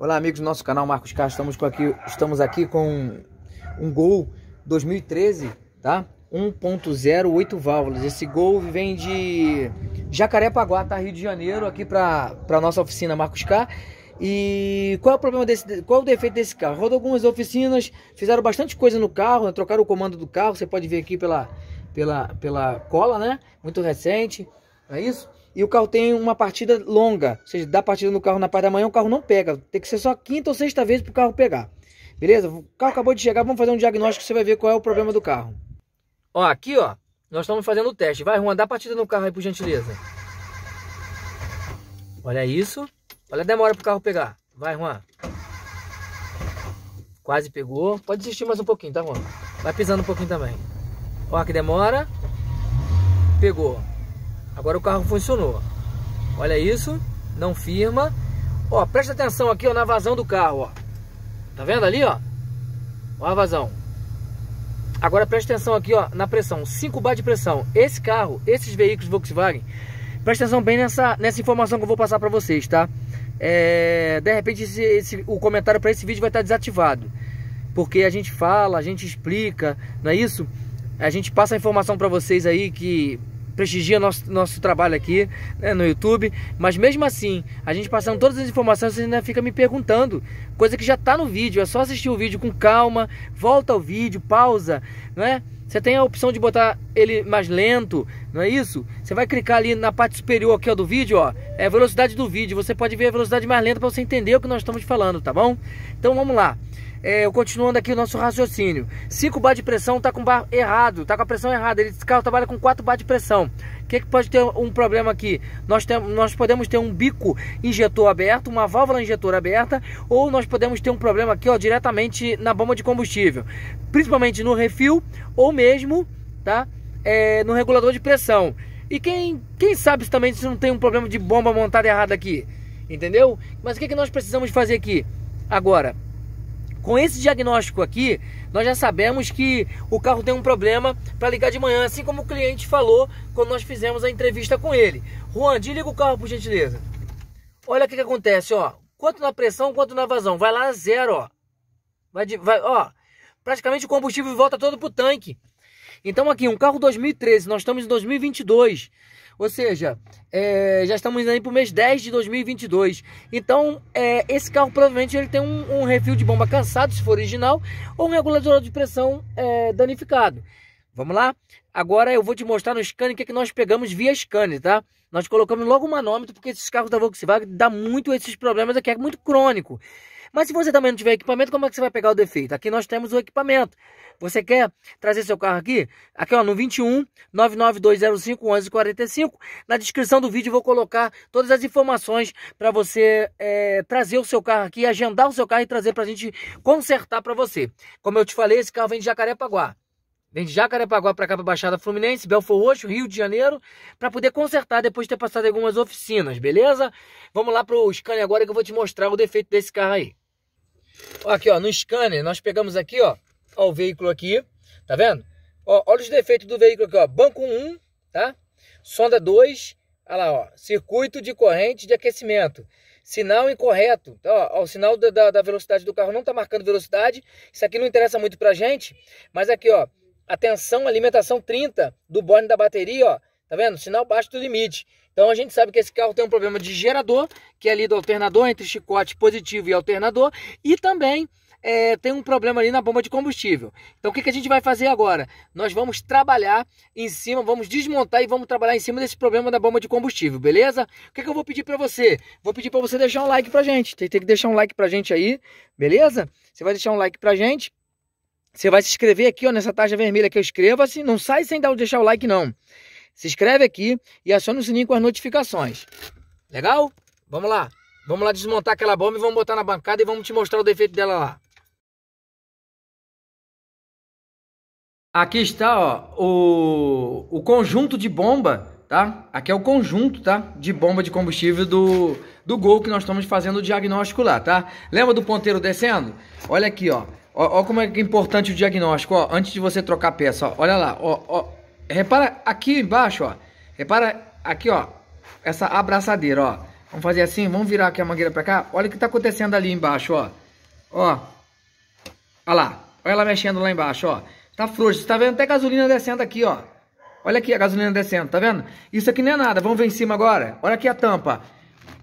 Olá amigos do nosso canal Marcos Castro, estamos aqui, estamos aqui com um Gol 2013, tá? 1.0 8 válvulas. Esse Gol vem de Jacarepaguá, tá? Rio de Janeiro, aqui para para nossa oficina Marcos K. E qual é o problema desse, qual é o defeito desse carro? Rodou algumas oficinas, fizeram bastante coisa no carro, né? trocaram o comando do carro, você pode ver aqui pela pela pela cola, né? Muito recente, não é isso? E o carro tem uma partida longa, ou seja, dá partida no carro na parte da manhã, o carro não pega. Tem que ser só quinta ou sexta vez para o carro pegar. Beleza? O carro acabou de chegar, vamos fazer um diagnóstico, você vai ver qual é o problema do carro. Ó, aqui ó, nós estamos fazendo o teste. Vai, Juan, dá partida no carro aí, por gentileza. Olha isso. Olha a demora para o carro pegar. Vai, Juan. Quase pegou. Pode desistir mais um pouquinho, tá, Juan? Vai pisando um pouquinho também. Ó, que demora. Pegou. Agora o carro funcionou. Olha isso, não firma. Ó, presta atenção aqui ó, na vazão do carro, ó. Tá vendo ali, ó? Ó a vazão. Agora presta atenção aqui, ó, na pressão. 5 bar de pressão. Esse carro, esses veículos Volkswagen, presta atenção bem nessa, nessa informação que eu vou passar para vocês, tá? É, de repente esse, esse, o comentário para esse vídeo vai estar desativado. Porque a gente fala, a gente explica, não é isso? A gente passa a informação para vocês aí que prestigia nosso, nosso trabalho aqui né, no YouTube. Mas mesmo assim, a gente passando todas as informações, você ainda fica me perguntando. Coisa que já está no vídeo. É só assistir o vídeo com calma, volta ao vídeo, pausa, não é? Você tem a opção de botar ele mais lento, não é isso? Você vai clicar ali na parte superior aqui ó, do vídeo, ó, é velocidade do vídeo. Você pode ver a velocidade mais lenta para você entender o que nós estamos falando, tá bom? Então vamos lá é, continuando aqui o nosso raciocínio. 5 bar de pressão está com bar errado, está com a pressão errada. Esse carro trabalha com 4 bar de pressão. O que, que pode ter um problema aqui? Nós, tem, nós podemos ter um bico injetor aberto, uma válvula injetora aberta, ou nós podemos ter um problema aqui ó, diretamente na bomba de combustível, principalmente no refil ou mesmo tá, é, no regulador de pressão. E quem, quem sabe também se não tem um problema de bomba montada errada aqui? Entendeu? Mas o que, que nós precisamos fazer aqui? Agora, com esse diagnóstico aqui, nós já sabemos que o carro tem um problema para ligar de manhã, assim como o cliente falou quando nós fizemos a entrevista com ele. Juan, desliga o carro por gentileza. Olha o que, que acontece, ó. Quanto na pressão, quanto na vazão. Vai lá zero, ó. Vai, de, vai, ó. Praticamente o combustível volta todo pro tanque. Então aqui, um carro 2013, nós estamos em 2022. Ou seja, é, já estamos aí para o mês 10 de 2022. Então, é, esse carro provavelmente ele tem um, um, refil de bomba cansado, se for original, ou um regulador de pressão é, danificado. Vamos lá? Agora eu vou te mostrar no scanner o que, é que nós pegamos via scanner, tá? Nós colocamos logo o manômetro, porque esses carros da Volkswagen dá muito esses problemas aqui, é muito crônico. Mas se você também não tiver equipamento, como é que você vai pegar o defeito? Aqui nós temos o equipamento. Você quer trazer seu carro aqui? Aqui ó, no 21 99205 1145. Na descrição do vídeo vou colocar todas as informações para você é, trazer o seu carro aqui, agendar o seu carro e trazer para a gente consertar para você. Como eu te falei, esse carro vem de Jacarepaguá. Vem de Jacarepaguá para cá para Baixada Fluminense, Belfor Roxo, Rio de Janeiro, para poder consertar depois de ter passado algumas oficinas, beleza? Vamos lá pro scanner agora que eu vou te mostrar o defeito desse carro aí. Aqui, ó, no scanner nós pegamos aqui, ó, ó o veículo aqui, tá vendo? Ó, olha os defeitos do veículo aqui, ó, banco 1, tá? Sonda 2, olha lá, ó, circuito de corrente de aquecimento. Sinal incorreto, tá, ó, ó, o sinal da, da velocidade do carro não tá marcando velocidade, isso aqui não interessa muito pra gente, mas aqui, ó, atenção, alimentação 30 do borne da bateria, ó, tá vendo? Sinal baixo do limite. Então a gente sabe que esse carro tem um problema de gerador, que é ali do alternador, entre chicote positivo e alternador, e também é, tem um problema ali na bomba de combustível. Então o que, que a gente vai fazer agora? Nós vamos trabalhar em cima, vamos desmontar e vamos trabalhar em cima desse problema da bomba de combustível, beleza? O que, que eu vou pedir para você? Vou pedir para você deixar um like pra gente. Tem, tem que deixar um like pra gente aí, beleza? Você vai deixar um like pra gente. Você vai se inscrever aqui ó, nessa taxa vermelha que eu escreva-se. Não sai sem dar, deixar o like não se inscreve aqui e aciona o sininho com as notificações. Legal? Vamos lá. Vamos lá desmontar aquela bomba e vamos botar na bancada e vamos te mostrar o defeito dela lá. Aqui está ó, o, o conjunto de bomba, tá? Aqui é o conjunto, tá? De bomba de combustível do, do Gol que nós estamos fazendo o diagnóstico lá, tá? Lembra do ponteiro descendo? Olha aqui, ó. Ó, ó como é, é importante o diagnóstico, ó. Antes de você trocar a peça, ó. Olha lá, ó, ó. Repara aqui embaixo, ó. Repara aqui, ó. Essa abraçadeira, ó. Vamos fazer assim, vamos virar aqui a mangueira pra cá. Olha o que tá acontecendo ali embaixo, ó. Ó. Olha lá. Olha ela mexendo lá embaixo, ó. Tá frouxo. Você tá vendo até gasolina descendo aqui, ó. Olha aqui a gasolina descendo, tá vendo? Isso aqui não é nada. Vamos ver em cima agora. Olha aqui a tampa.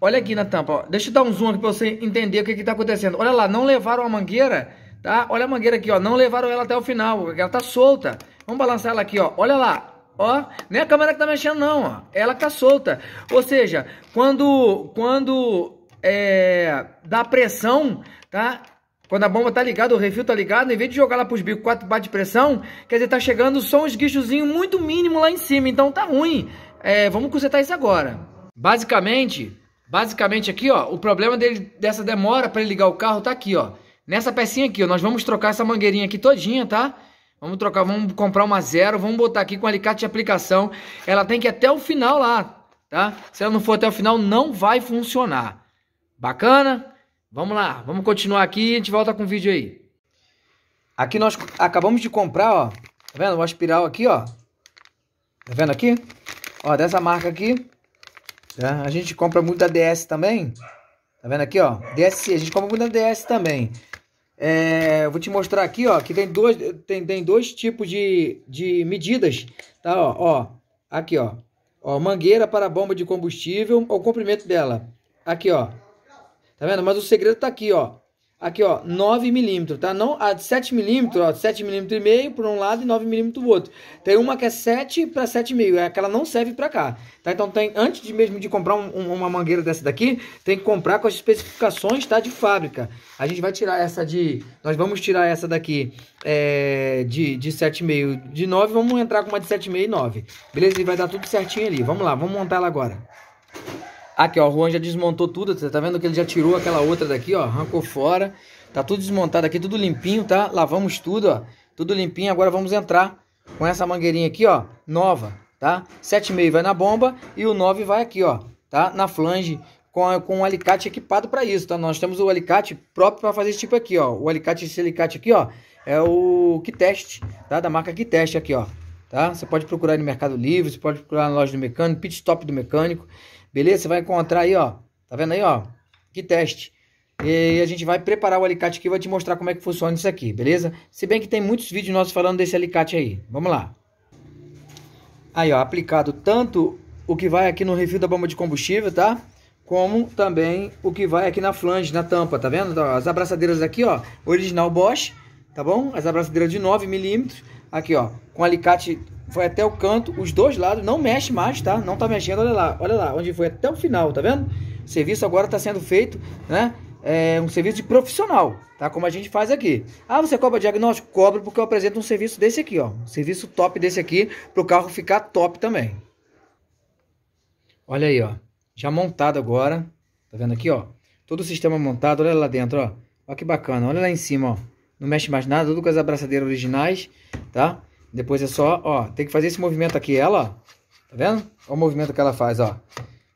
Olha aqui na tampa, ó. Deixa eu dar um zoom aqui pra você entender o que que tá acontecendo. Olha lá, não levaram a mangueira, tá? Olha a mangueira aqui, ó. Não levaram ela até o final, ela tá solta. Vamos balançar ela aqui, ó. Olha lá. Ó, nem a câmera que tá mexendo não, ó. Ela tá solta. Ou seja, quando quando é, dá pressão, tá? Quando a bomba tá ligada, o refil tá ligado, em vez de jogar lá pros bicos 4 bar de pressão, quer dizer, tá chegando só um esguichozinho muito mínimo lá em cima, então tá ruim. É, vamos consertar isso agora. Basicamente, basicamente aqui, ó, o problema dele, dessa demora para ele ligar o carro tá aqui, ó. Nessa pecinha aqui, ó, nós vamos trocar essa mangueirinha aqui todinha, tá? Vamos trocar, vamos comprar uma zero, vamos botar aqui com alicate de aplicação. Ela tem que ir até o final lá, tá? Se ela não for até o final, não vai funcionar. Bacana? Vamos lá, vamos continuar aqui e a gente volta com o vídeo aí. Aqui nós acabamos de comprar, ó. Tá vendo? Uma espiral aqui, ó. Tá vendo aqui? Ó, dessa marca aqui. Tá? A gente compra muito da DS também. Tá vendo aqui, ó? DSC, a gente compra muito da DS também. É, vou te mostrar aqui, ó, que tem dois, tem, tem dois tipos de, de medidas, tá? Ó, ó, aqui, ó, ó, mangueira para bomba de combustível, o comprimento dela. Aqui, ó, tá vendo? Mas o segredo tá aqui, ó. Aqui, ó, 9 milímetros, tá? Não, a de 7 milímetros, ó, 7 milímetros e meio por um lado e 9 milímetros do outro. Tem uma que é 7 para 7,5, é aquela não serve para cá, tá? Então tem, antes de mesmo de comprar um, uma mangueira dessa daqui, tem que comprar com as especificações, tá? De fábrica. A gente vai tirar essa de, nós vamos tirar essa daqui é, de, de 7,5 de 9, vamos entrar com uma de 7,5 e 9. Beleza? E vai dar tudo certinho ali. Vamos lá, vamos montar ela agora. Aqui, ó, o Juan já desmontou tudo, tá vendo que ele já tirou aquela outra daqui, ó, arrancou fora. Tá tudo desmontado aqui, tudo limpinho, tá? Lavamos tudo, ó, tudo limpinho. Agora vamos entrar com essa mangueirinha aqui, ó, nova, tá? 7,5 vai na bomba e o 9 vai aqui, ó, tá? Na flange com, com um alicate equipado para isso, tá? Nós temos o alicate próprio para fazer esse tipo aqui, ó. O alicate, esse alicate aqui, ó, é o Kitest, tá? Da marca Kitest aqui, ó. Tá? Você pode procurar no Mercado Livre, você pode procurar na loja do mecânico, pit stop do mecânico. Beleza? Você vai encontrar aí, ó. Tá vendo aí, ó? Que teste. E a gente vai preparar o alicate aqui vai te mostrar como é que funciona isso aqui, beleza? Se bem que tem muitos vídeos nossos falando desse alicate aí. Vamos lá. Aí, ó, aplicado tanto o que vai aqui no refil da bomba de combustível, tá? Como também o que vai aqui na flange, na tampa, tá vendo? As abraçadeiras aqui, ó, original Bosch, tá bom? As abraçadeiras de 9 milímetros, aqui, ó, com alicate foi até o canto, os dois lados, não mexe mais, tá? Não tá mexendo, olha lá, olha lá, onde foi até o final, tá vendo? O serviço agora tá sendo feito, né? É um serviço de profissional, tá? Como a gente faz aqui. Ah, você cobra diagnóstico? Cobro porque eu apresento um serviço desse aqui, ó. Um serviço top desse aqui, pro carro ficar top também. Olha aí, ó. Já montado agora, tá vendo aqui, ó? Todo o sistema montado, olha lá dentro, ó. Olha que bacana, olha lá em cima, ó. Não mexe mais nada, tudo com as abraçadeiras originais, tá? Depois é só, ó, tem que fazer esse movimento aqui, ela, ó. Tá vendo? Olha o movimento que ela faz, ó.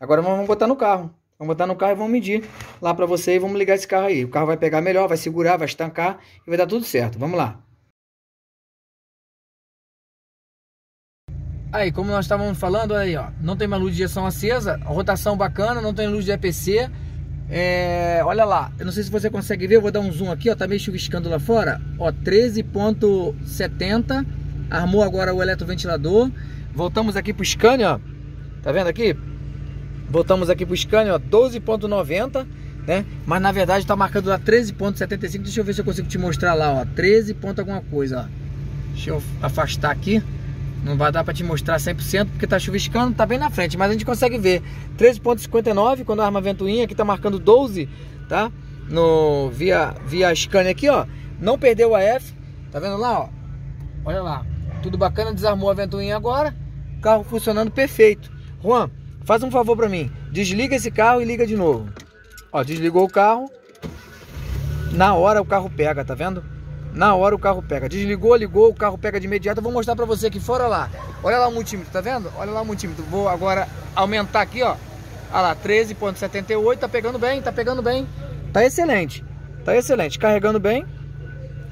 Agora vamos botar no carro. Vamos botar no carro e vamos medir lá pra você e vamos ligar esse carro aí. O carro vai pegar melhor, vai segurar, vai estancar e vai dar tudo certo. Vamos lá. Aí, como nós estávamos falando, aí, ó, não tem uma luz de injeção acesa, rotação bacana, não tem luz de EPC. É, olha lá, eu não sei se você consegue ver, eu vou dar um zoom aqui, ó, tá meio chuviscando lá fora, ó, 13.70 armou agora o eletroventilador. Voltamos aqui pro Scania, ó. Tá vendo aqui? Voltamos aqui pro Scania, ó, 12.90, né? Mas na verdade tá marcando lá 13.75. Deixa eu ver se eu consigo te mostrar lá, ó, 13 ponto alguma coisa, ó. Deixa eu afastar aqui. Não vai dar para te mostrar 100% porque tá chuviscando, tá bem na frente, mas a gente consegue ver 13.59 quando a arma ventoinha aqui tá marcando 12, tá? No via via Scania aqui, ó. Não perdeu a F. Tá vendo lá, ó? Olha lá. Tudo bacana, desarmou a ventoinha agora. Carro funcionando perfeito. Juan, faz um favor para mim. Desliga esse carro e liga de novo. Ó, desligou o carro. Na hora o carro pega, tá vendo? Na hora o carro pega. Desligou, ligou, o carro pega de imediato. Eu vou mostrar para você aqui fora lá. Olha lá o multímetro, tá vendo? Olha lá o multímetro. Vou agora aumentar aqui, ó. Olha lá, 13.78, tá pegando bem, tá pegando bem. Tá excelente. Tá excelente, carregando bem.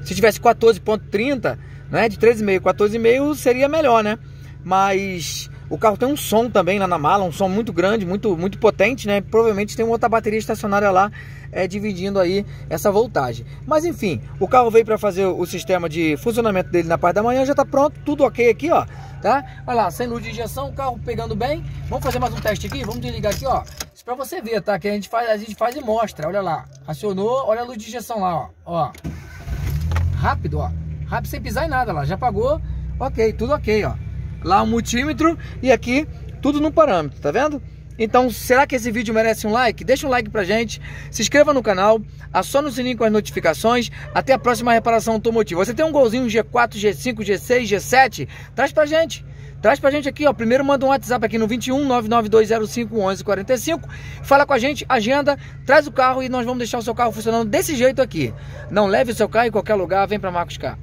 Se tivesse 14.30, né? De 13,5, 14,5 seria melhor, né? Mas O carro tem um som também lá na mala, um som muito grande, muito, muito potente, né? Provavelmente tem uma outra bateria estacionária lá é, dividindo aí essa voltagem. Mas enfim, o carro veio para fazer o sistema de funcionamento dele na parte da manhã, já está pronto, tudo ok aqui, ó, tá? Olha lá, sem luz de injeção, o carro pegando bem. Vamos fazer mais um teste aqui, vamos desligar aqui, ó. Isso para você ver, tá? Que a gente faz, a gente faz e mostra, olha lá. Acionou, olha a luz de injeção lá, ó. ó. Rápido, ó. Rápido sem pisar em nada lá, já apagou. Ok, tudo ok, ó lá o multímetro e aqui tudo no parâmetro, tá vendo? Então, será que esse vídeo merece um like? Deixa um like pra gente, se inscreva no canal, acione o sininho com as notificações. Até a próxima reparação automotiva. Você tem um golzinho G4, G5, G6, G7? Traz pra gente. Traz pra gente aqui, ó. Primeiro manda um WhatsApp aqui no 21 99205 1145. Fala com a gente, agenda, traz o carro e nós vamos deixar o seu carro funcionando desse jeito aqui. Não leve o seu carro em qualquer lugar, vem pra Marcos Car.